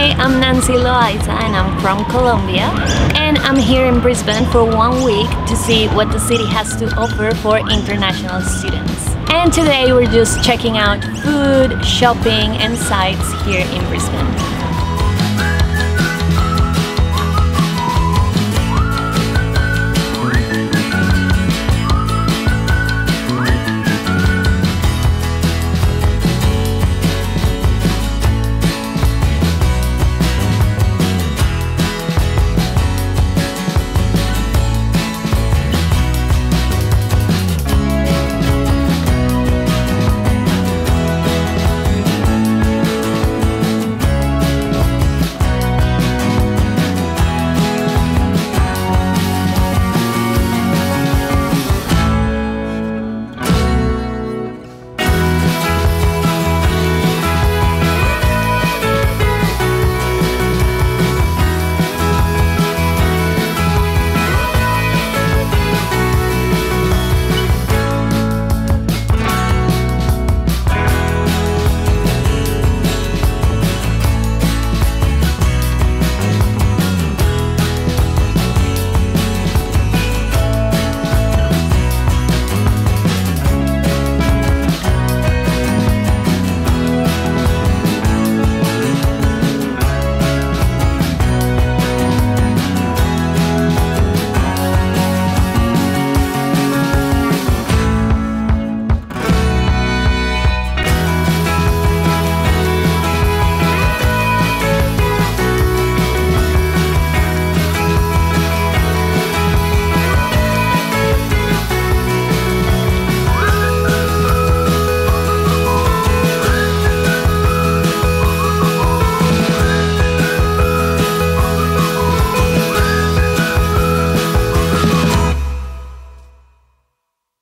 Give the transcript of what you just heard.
Hi, I'm Nancy Loaiza and I'm from Colombia. And I'm here in Brisbane for one week to see what the city has to offer for international students. And today we're just checking out food, shopping and sights here in Brisbane.